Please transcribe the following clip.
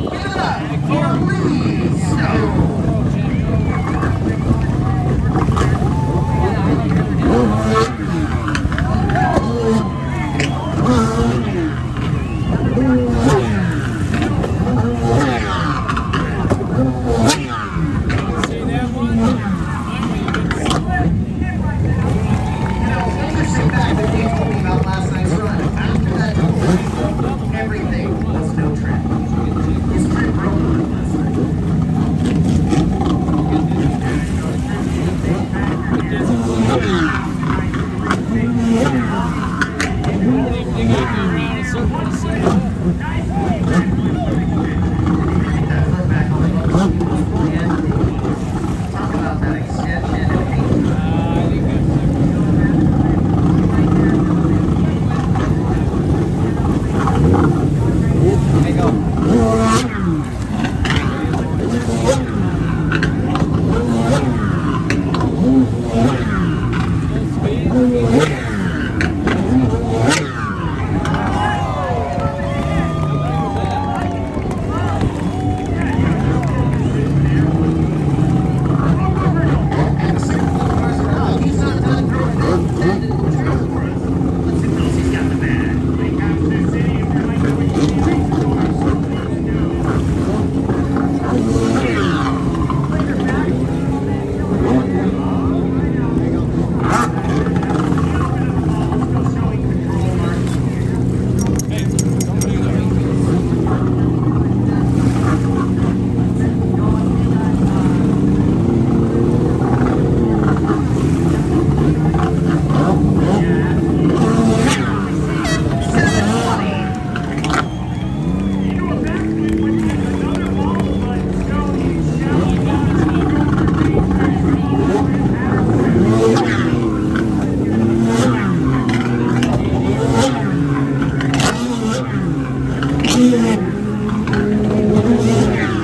Give it up Ay. Deus.